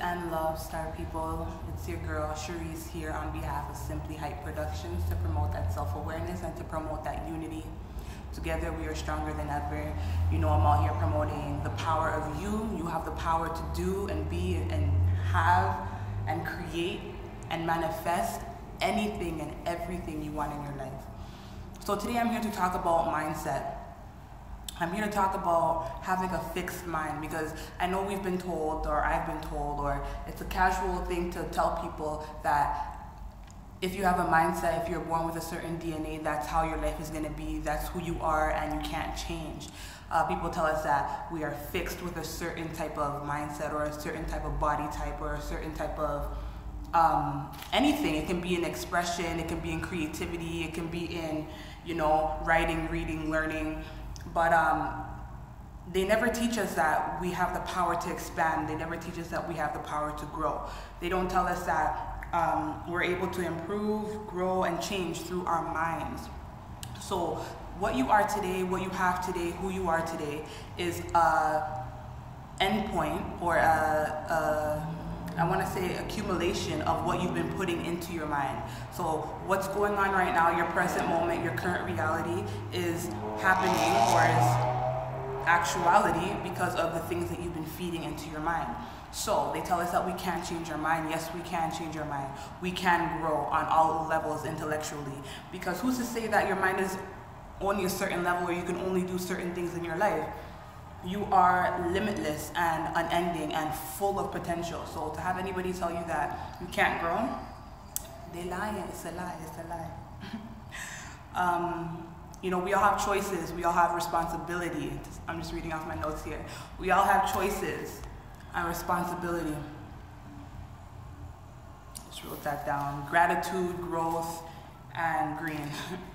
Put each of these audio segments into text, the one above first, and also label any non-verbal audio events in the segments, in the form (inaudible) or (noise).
and love, Star People. It's your girl, Cherise, here on behalf of Simply Hype Productions to promote that self awareness and to promote that unity. Together, we are stronger than ever. You know, I'm all here promoting the power of you. You have the power to do and be and have and create and manifest anything and everything you want in your life. So, today I'm here to talk about mindset. I'm here to talk about having a fixed mind because I know we've been told, or I've been told, or it's a casual thing to tell people that if you have a mindset, if you're born with a certain DNA, that's how your life is going to be, that's who you are, and you can't change. Uh, people tell us that we are fixed with a certain type of mindset, or a certain type of body type, or a certain type of um, anything. It can be in expression, it can be in creativity, it can be in, you know, writing, reading, learning. But um, they never teach us that we have the power to expand. They never teach us that we have the power to grow. They don't tell us that um, we're able to improve, grow, and change through our minds. So, what you are today, what you have today, who you are today, is a endpoint or a, a I want to say accumulation of what you've been putting into your mind. So what's going on right now, your present moment, your current reality is happening or is actuality because of the things that you've been feeding into your mind. So they tell us that we can't change our mind. Yes, we can change our mind. We can grow on all levels intellectually. Because who's to say that your mind is only a certain level or you can only do certain things in your life? You are limitless and unending and full of potential. So to have anybody tell you that you can't grow, they lie. It's a lie. It's a lie. (laughs) um, you know, we all have choices. We all have responsibility. I'm just reading off my notes here. We all have choices and responsibility. Just wrote that down. Gratitude, growth, and green. (laughs)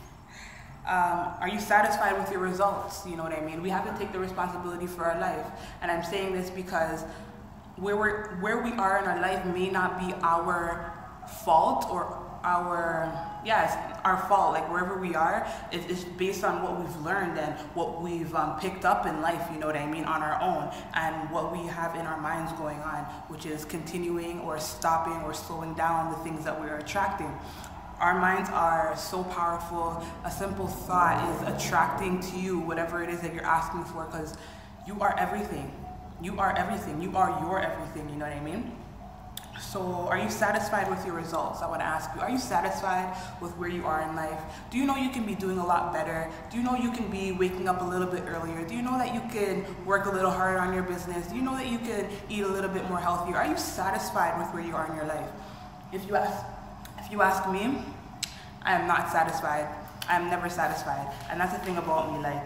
Um, are you satisfied with your results? You know what I mean? We have to take the responsibility for our life. And I'm saying this because where, we're, where we are in our life may not be our fault or our, yes, our fault. Like wherever we are, it's, it's based on what we've learned and what we've um, picked up in life, you know what I mean, on our own. And what we have in our minds going on, which is continuing or stopping or slowing down the things that we're attracting. Our minds are so powerful. A simple thought is attracting to you whatever it is that you're asking for because you are everything. You are everything. You are your everything, you know what I mean? So, are you satisfied with your results? I want to ask you, are you satisfied with where you are in life? Do you know you can be doing a lot better? Do you know you can be waking up a little bit earlier? Do you know that you could work a little harder on your business? Do you know that you could eat a little bit more healthier? Are you satisfied with where you are in your life? If you ask, if you ask me, I am not satisfied. I am never satisfied. And that's the thing about me. Like,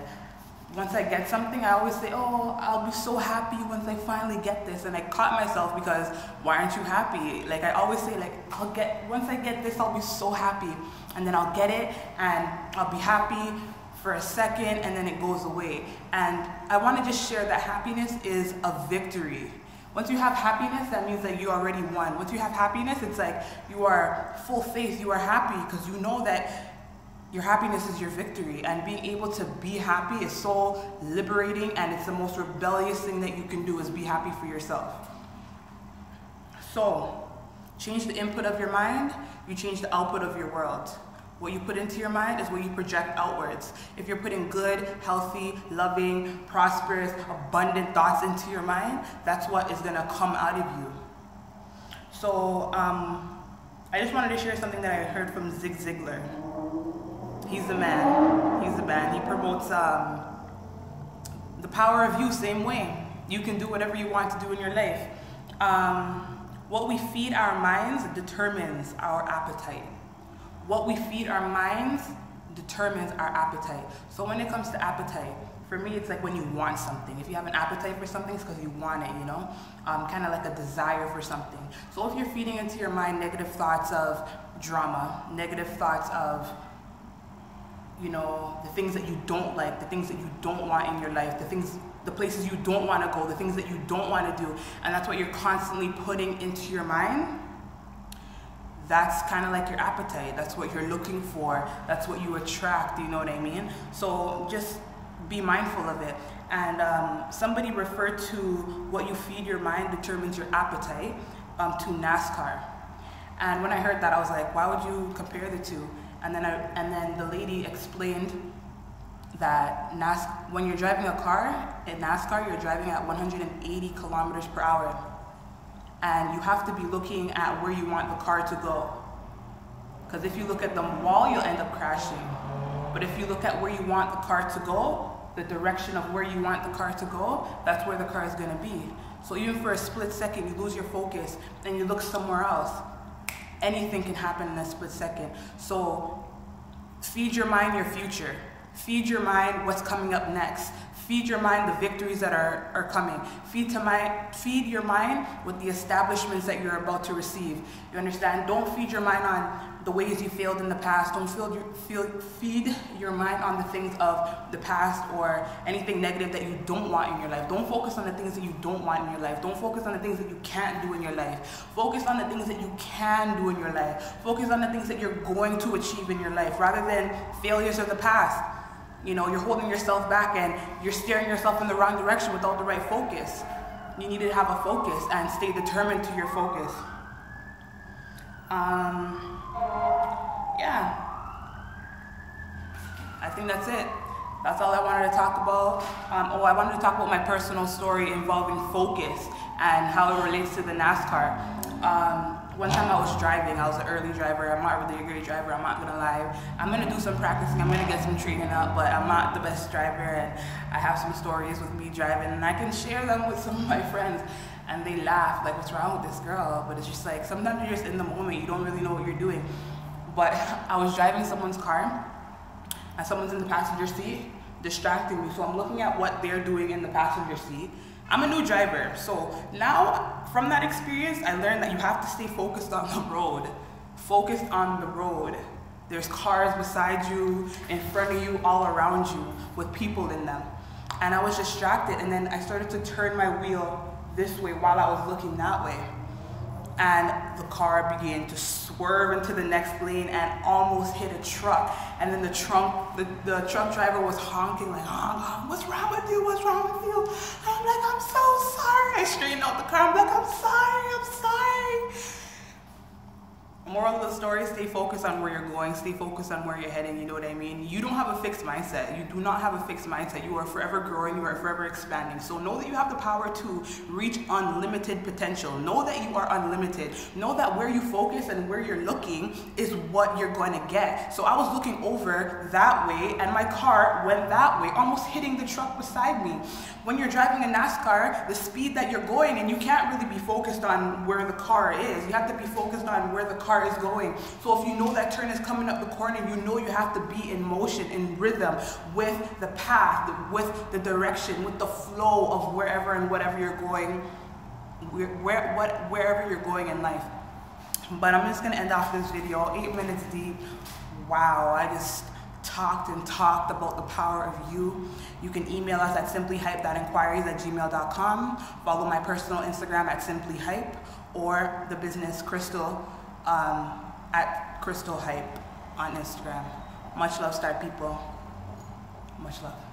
once I get something, I always say, oh, I'll be so happy once I finally get this. And I caught myself because why aren't you happy? Like, I always say, like, I'll get, once I get this, I'll be so happy. And then I'll get it and I'll be happy for a second and then it goes away. And I want to just share that happiness is a victory. Once you have happiness, that means that you already won. Once you have happiness, it's like you are full faith, you are happy because you know that your happiness is your victory. And being able to be happy is so liberating and it's the most rebellious thing that you can do is be happy for yourself. So, change the input of your mind, you change the output of your world. What you put into your mind is what you project outwards. If you're putting good, healthy, loving, prosperous, abundant thoughts into your mind, that's what is going to come out of you. So, um, I just wanted to share something that I heard from Zig Ziglar. He's the man. He's the man. He promotes um, the power of you, same way. You can do whatever you want to do in your life. Um, what we feed our minds determines our appetite. What we feed our minds determines our appetite. So when it comes to appetite, for me, it's like when you want something. If you have an appetite for something, it's because you want it, you know? Um, kind of like a desire for something. So if you're feeding into your mind negative thoughts of drama, negative thoughts of, you know, the things that you don't like, the things that you don't want in your life, the things, the places you don't want to go, the things that you don't want to do, and that's what you're constantly putting into your mind, that's kind of like your appetite. That's what you're looking for. That's what you attract. You know what I mean? So just be mindful of it. And um, somebody referred to what you feed your mind determines your appetite um, to NASCAR. And when I heard that, I was like, why would you compare the two? And then, I, and then the lady explained that NAS, when you're driving a car in NASCAR, you're driving at 180 kilometers per hour. And you have to be looking at where you want the car to go. Because if you look at the wall, you'll end up crashing. But if you look at where you want the car to go, the direction of where you want the car to go, that's where the car is going to be. So even for a split second, you lose your focus and you look somewhere else. Anything can happen in a split second. So feed your mind your future. Feed your mind what's coming up next. Feed your mind the victories that are, are coming. Feed, to mind, feed your mind with the establishments that you're about to receive. You understand? Don't feed your mind on the ways you failed in the past. Don't feel feel, feed your mind on the things of the past or anything negative that you don't want in your life. Don't focus on the things that you don't want in your life. Don't focus on the things that you can't do in your life. Focus on the things that you can do in your life. Focus on the things that you're going to achieve in your life rather than failures of the past. You know, you're holding yourself back and you're steering yourself in the wrong direction without the right focus. You need to have a focus and stay determined to your focus. Um, yeah. I think that's it. That's all I wanted to talk about. Um, oh, I wanted to talk about my personal story involving focus and how it relates to the NASCAR. Um, one time I was driving, I was an early driver. I'm not really a great driver, I'm not gonna lie. I'm gonna do some practicing, I'm gonna get some training up, but I'm not the best driver and I have some stories with me driving and I can share them with some of my friends and they laugh, like, what's wrong with this girl? But it's just like, sometimes you're just in the moment, you don't really know what you're doing. But (laughs) I was driving someone's car and someone's in the passenger seat distracting me. So I'm looking at what they're doing in the passenger seat. I'm a new driver, so now from that experience, I learned that you have to stay focused on the road. Focused on the road. There's cars beside you, in front of you, all around you, with people in them. And I was distracted, and then I started to turn my wheel this way while I was looking that way. And the car began to swerve into the next lane and almost hit a truck. And then the trunk, the, the truck driver was honking like, honk, what's wrong with you? What's wrong with you? I'm like, I'm so sorry. I straightened out the car. I'm like, I'm sorry, I'm sorry. Moral of the story, stay focused on where you're going, stay focused on where you're heading, you know what I mean? You don't have a fixed mindset. You do not have a fixed mindset. You are forever growing, you are forever expanding. So know that you have the power to reach unlimited potential. Know that you are unlimited. Know that where you focus and where you're looking is what you're going to get. So I was looking over that way and my car went that way, almost hitting the truck beside me. When you're driving a NASCAR, the speed that you're going and you can't really be focused on where the car is. You have to be focused on where the car car is going. So if you know that turn is coming up the corner, you know you have to be in motion, in rhythm with the path, with the direction, with the flow of wherever and whatever you're going, where, what, wherever you're going in life. But I'm just gonna end off this video, eight minutes deep. Wow, I just talked and talked about the power of you. You can email us at simplyhype.inquiries at gmail.com. Follow my personal Instagram at simplyhype or the business Crystal um, at Crystal Hype on Instagram. Much love, Star People. Much love.